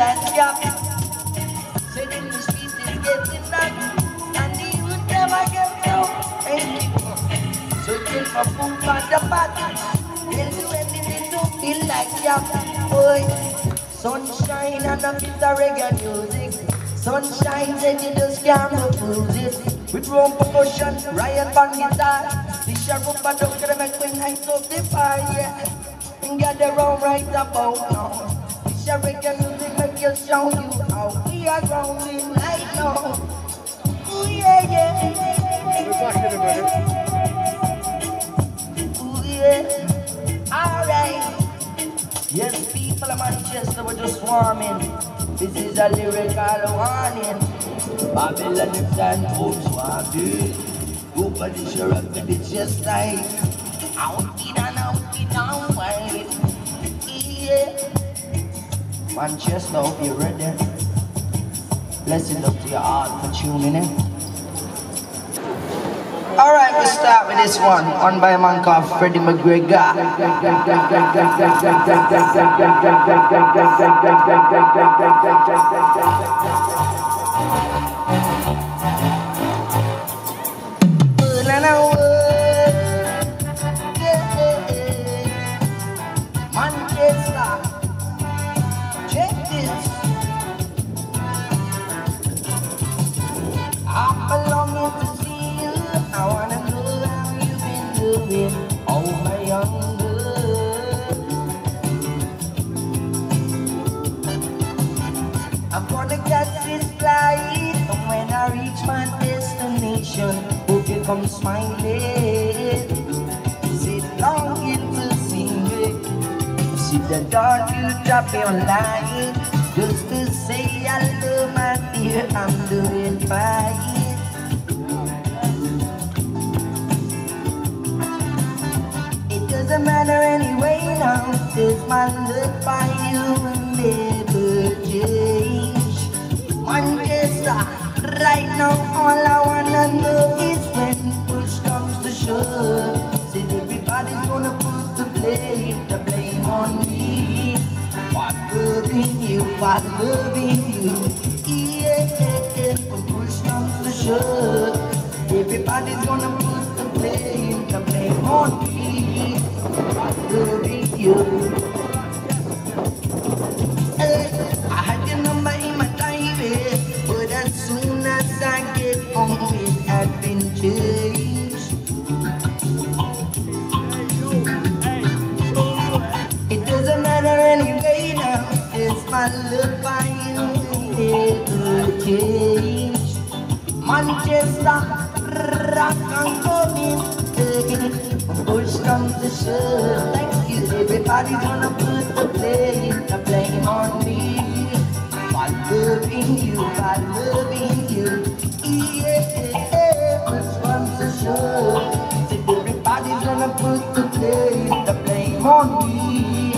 that gap. Saying the street is getting hot, and the youth never get no. Searching for food for the pot. Tell you anything to feel like gap. Boy, sunshine and a bit of reggae music. Sunshine said just can't. With drum percussion, Ryan on guitar. This your rumba don't gonna make me nice of the fire. And the wrong right about now. This your reggae you show you how we are grounding right now. Ooh yeah yeah. Ooh yeah. Alright. Yes, people of Manchester were just swarming. This is a lyrical warning. Babylon if and folks want it. Nobody sure up to it's just like out it and out it and wide. Yeah. Manchester, hope you're ready. Blessing up to your heart for tuning in. Alright, we start with this one. One by a man called Freddie McGregor. Smiling. Sit longing to see me. See the dog you drop your line. Just to say hello, my dear, I'm doing fine. It doesn't matter anyway now, cause my love by you will never change. Manchester, uh, right now all I wanna know is when shove. Said everybody's gonna put the blame, the blame on me. For loving you, for loving you. Yeah, when push comes to shove. Everybody's gonna put the blame, the blame on me. For loving you. And coming again. Push comes to shove, thank you. Everybody's gonna put the blame, the blame on me. For loving you, for loving you. Yeah, push comes to shove. Everybody's gonna put the blame, the blame on me.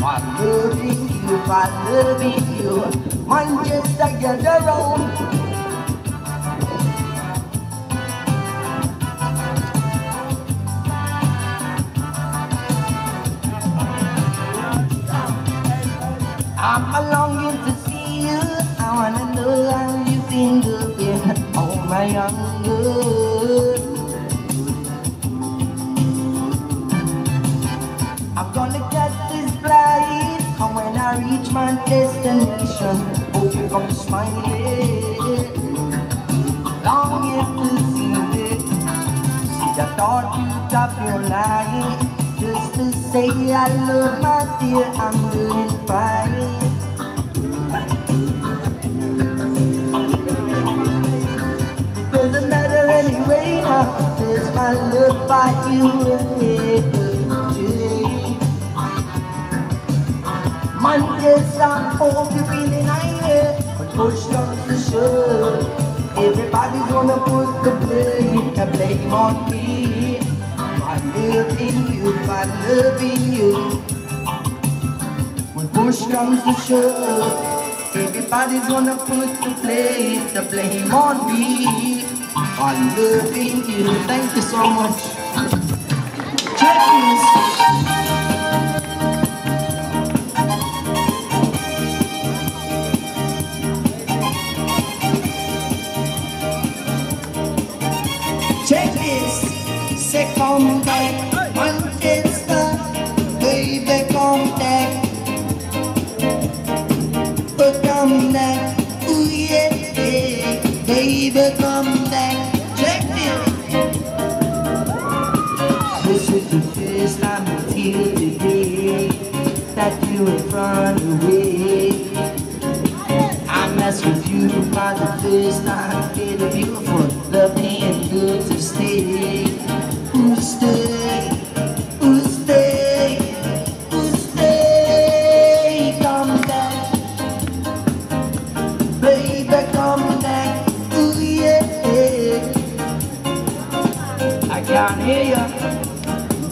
For loving you, for loving you. Manchester, get around. I'm longing to see you. I wanna know how you been doing. Oh my young. I'm gonna catch this flight. And when I reach my destination, hope you come smiling. Longing to see you. See, I thought you'd drop your line. Just to say I love my dear, I'm doing fine. There's my love you and never change. Manchester, I hope you're feeling high, but push comes to shove. Everybody's gonna put the blame, the blame on me. I'm loving you, I'm loving you. When push comes to shove, everybody's gonna put the blame, the blame on me. I love you. Thank you so much. Cheers. this. second time, one good, it's not feeling beautiful. The pain good to stay. Ooh, stay, ooh, stay, ooh, stay. Come back, baby, come back. Ooh, yeah. I can't hear ya.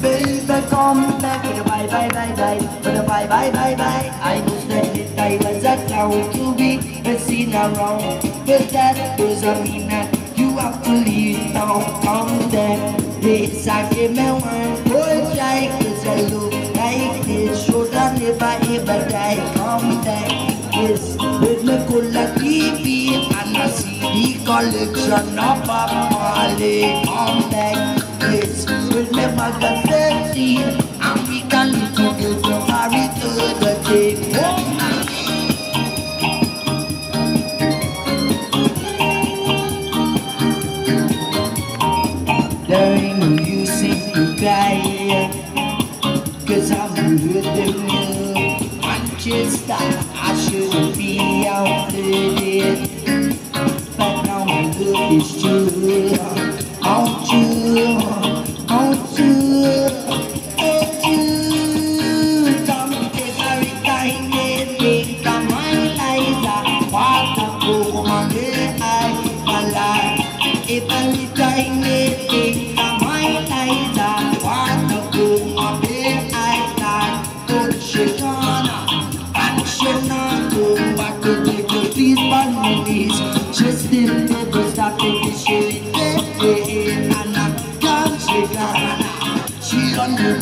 Baby, come back. Bye, bye, bye, bye. Bye, bye, bye, bye how to be. Messina wrong But that doesn't mean that you have to leave Don't Come back. this I give me one Boy, like this I look like this Should I never ever die? Come back. this With me cool like TV And I CD collection of a Marley Come back. this With me magazine I'm becoming to get to marry to the day stop.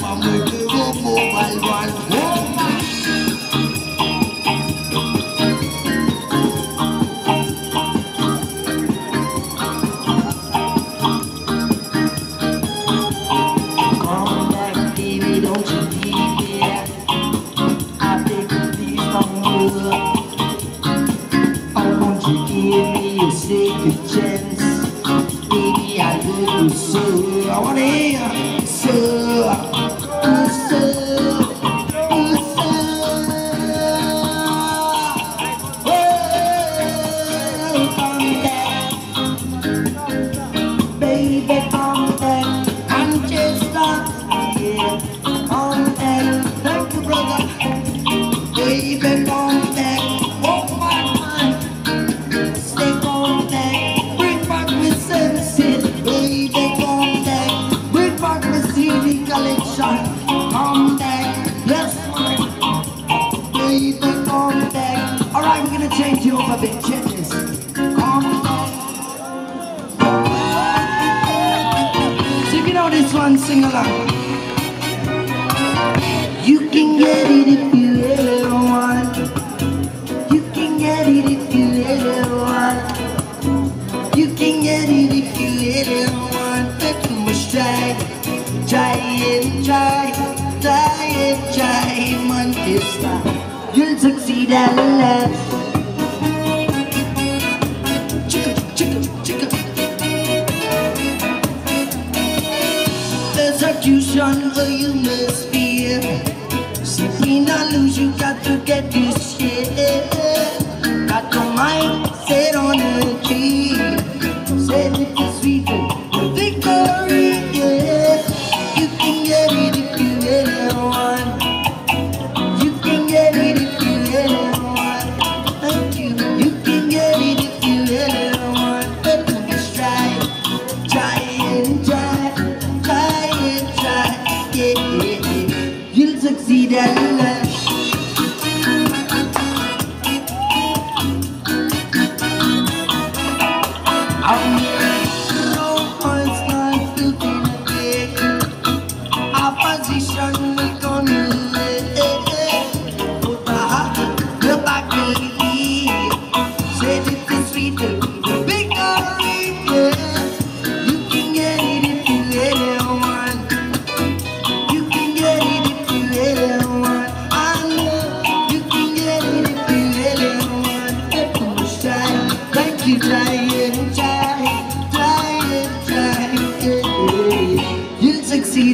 my way to go for my. succeed at last. execution, or you must fear. Simply not lose, you got to get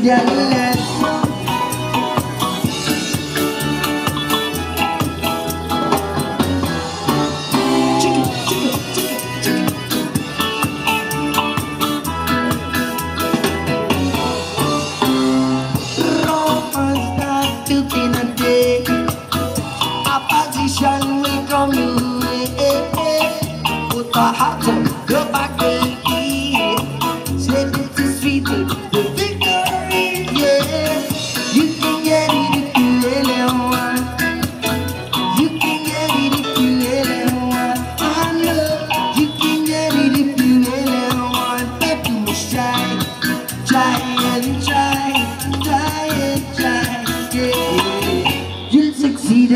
Opposition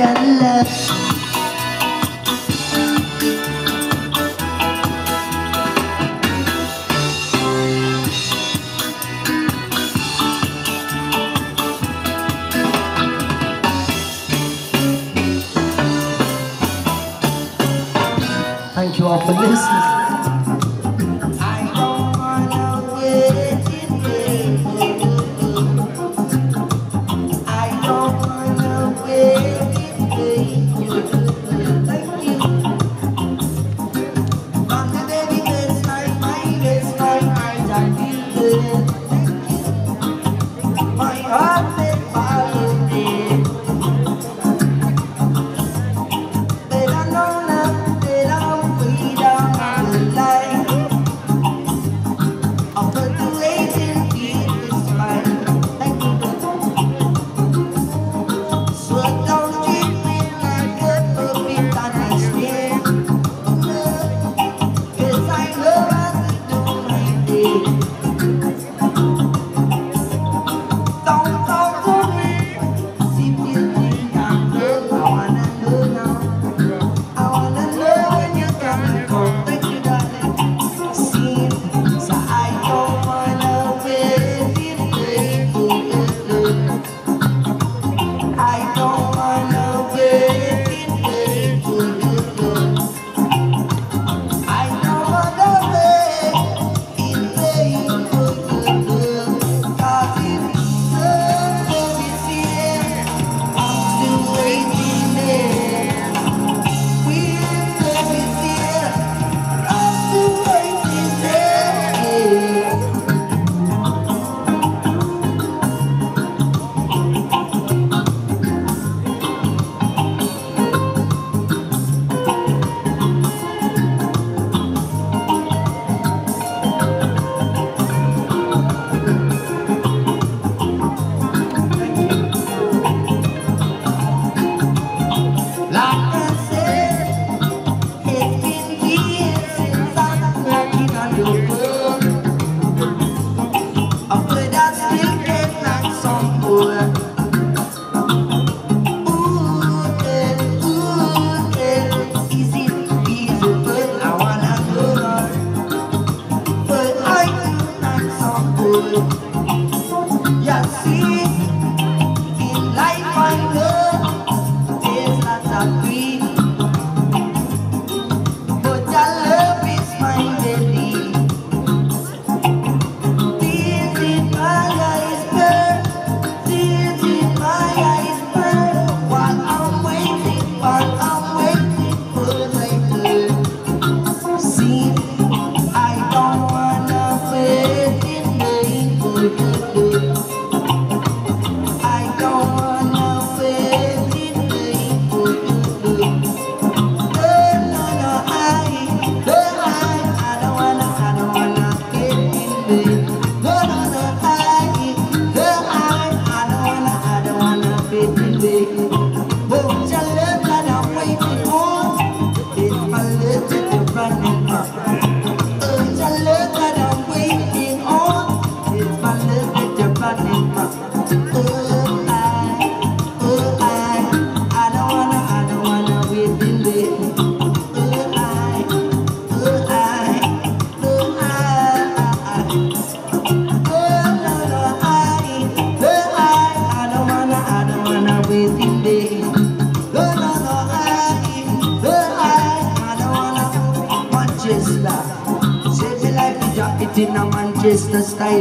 succeed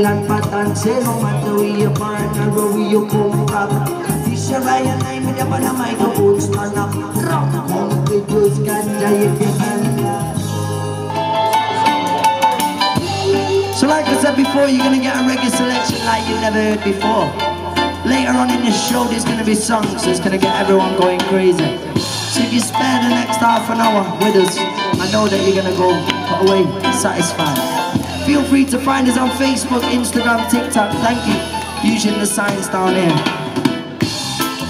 you born or where you come from. This a Ryan I me up on a microphone stand up. Rock you So like I said before, you're gonna get a reggae selection like you've never heard before. Later on in the show, there's gonna be songs that's gonna get everyone going crazy. So if you spare the next half an hour with us I know that you're gonna go away satisfied. Feel free to find us on Facebook, Instagram, TikTok. Thank you. Using the signs down here.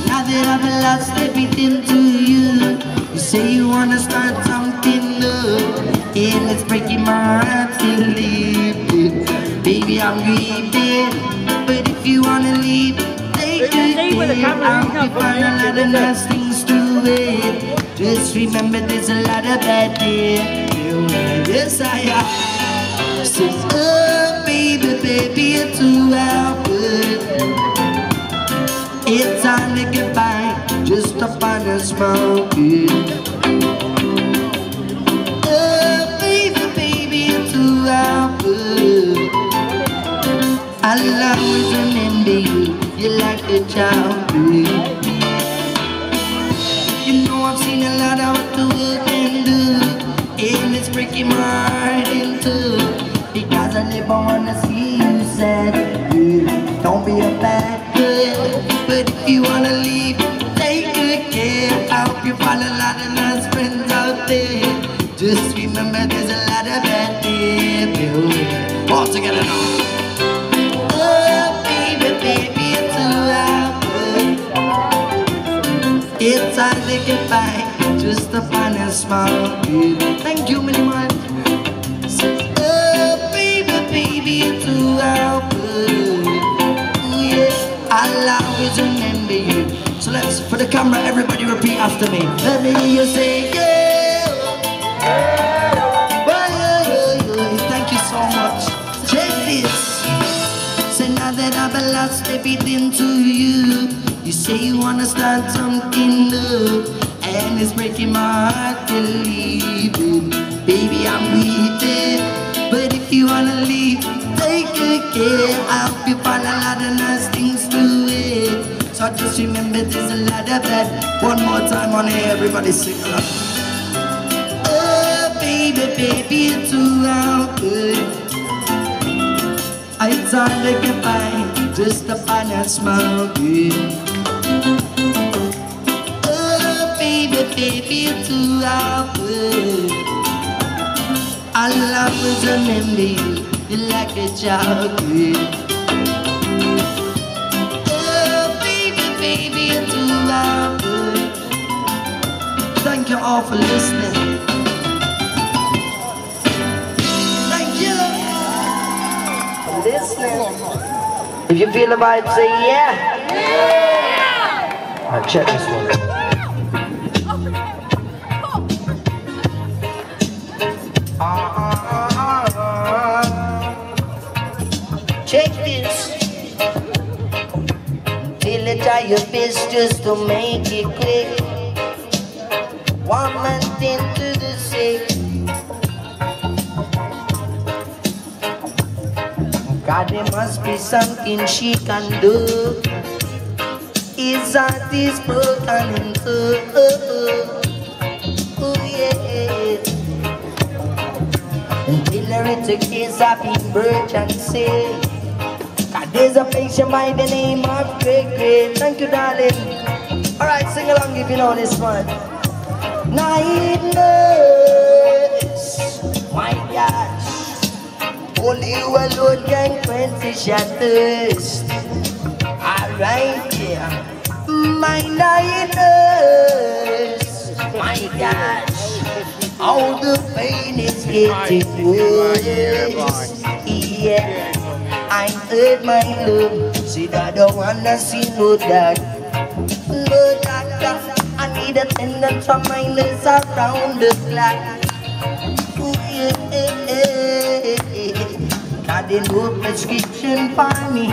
Now that I've lost everything to you, you say you wanna start something new, and it's breaking my heart to leave it. Baby, I'm grieving, but if you wanna leave, take it. I'll be fine. A lot of nice things to it. Just remember there's a lot of bad there Yes I am Oh baby baby it's too good It's by Just to find a smile Oh baby baby it's too good I'll always remember you You're like a child I've be a bad girl. But if you wanna leave, take good care. I hope you find a lot of nice friends out there. Just remember there's a lot of bad people. All together now. Oh baby, baby, It's hard to get by just to find a smile. Thank you, many more. Oh, baby, baby, it's too let's, for the camera, everybody repeat after me. Let me hear you say, yeah. Thank you so much. Check this. Say now that I've lost everything to you. You say you wanna start something new And it's breaking my heart to leave Baby, I'm weeping But if you wanna leave, take good care I hope you find a lot of nice things to So just remember there's a lot of that One more time on here, everybody sing along. Oh, baby, baby, it's too good. It's hard to get by just to find that smile good. Oh, baby, to our good. I'll always remember you, you're like a child Oh, to good. Thank you all for listening. Thank you for listening. If you feel the vibe, say yeah. Yeah. Right, check this one. Check this. Try your best just to make it click. One man into the six. God, there must be something she can do. His heart is broken in two. Oh, yeah. Until her it's a case of emergency. There's a patient by the name of Greg Greg. Thank you, darling. Alright, sing along if you know this one. Night nurse, my gosh. Only you alone can quench your thirst. Alright, yeah. My night nurse, my gosh. All the pain is getting worse. Yeah. I heard my love Said I don't wanna see no dad No doctor I need attendance from my nurse around the clock. Got a no prescription for me.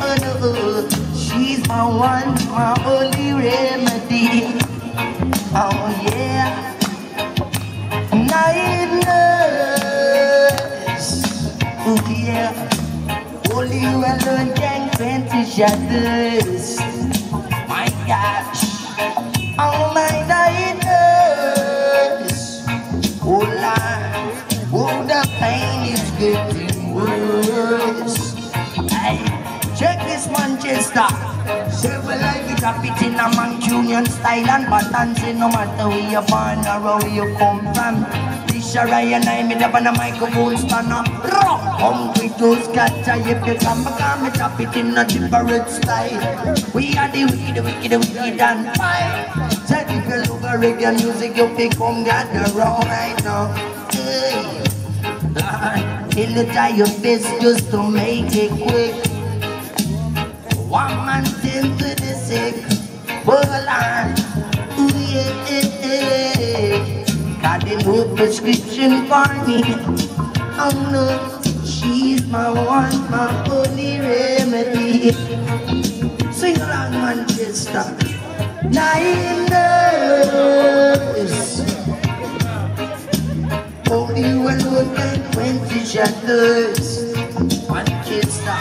Oh no She's my one, my only remedy. Oh yeah. Nurse Oh yeah, only you alone can quench. My gosh, all my night. Oh Lord, oh the pain is getting worse. Hey, check this Manchester. Say we like it up it in a Mancunian style and balancing no matter where you're born or where you come from. This Ryan I made up on a microphone stand up. Come with those cats, if you come back, I'm chop it in a different style. We are the wicked, wicked, wicked and fine. So if you love a reggae music, you pick come gather round right now. Hey. Lord, it'll try your best just to make it quick. One man tend to the sick, yeah, yeah, yeah. Got a new prescription for me. Oh no, she's my one, my only remedy. Sing along, Manchester. Nine nurse. Only you alone can quench each other's Manchester.